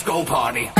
let's go party.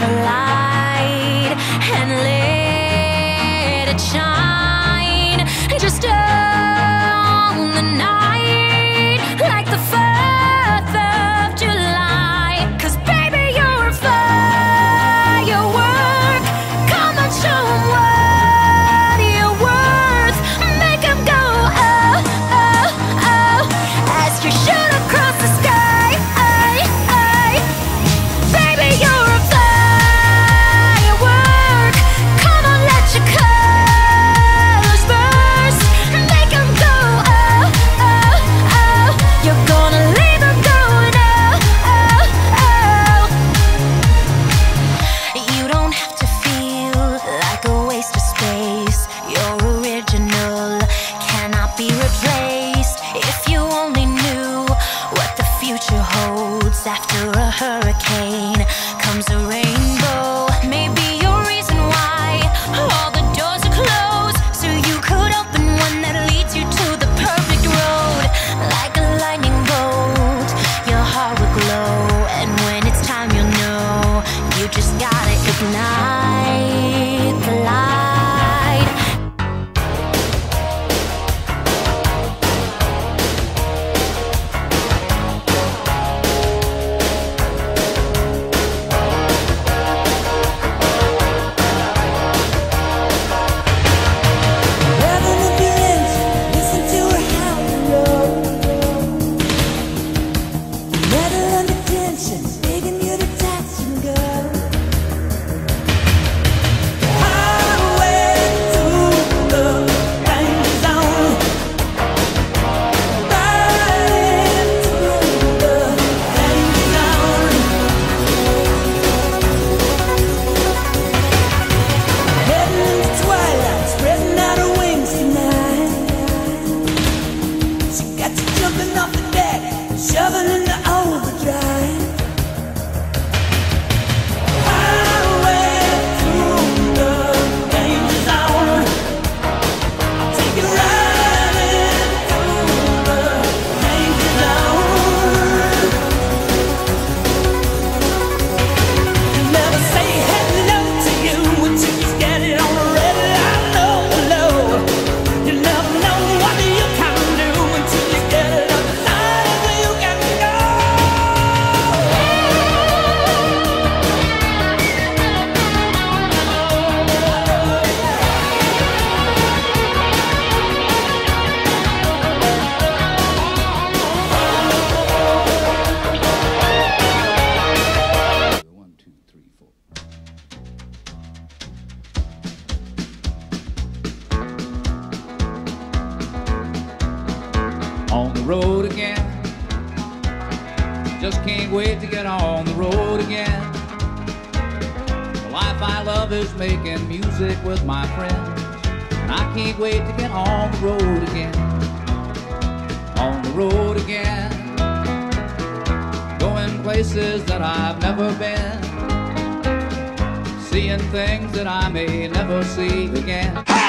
alive. wasn't. music with my friends. And I can't wait to get on the road again. On the road again. Going places that I've never been. Seeing things that I may never see again. Hey!